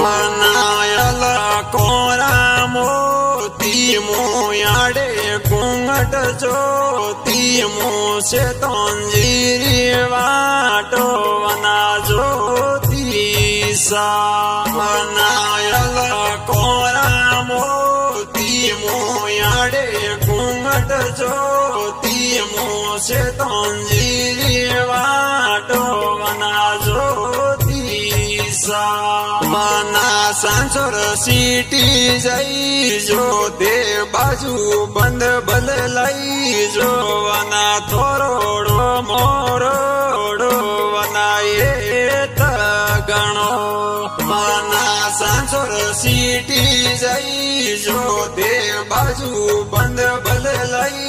मनायल को रामो थीे कुघट जो मो से तंजरी वाटना जो जोतीसा मनायल को रामो ती मोयाे कुङट जो मो शंजरी वा माना सांसोर सिटी जाई जो दे बाजू बंद बल लाई जो। वना थोरोडो मोरोडो वना ये त गणो। माना सांसोर सिटी जाई जो दे बाजू बंद बल लाई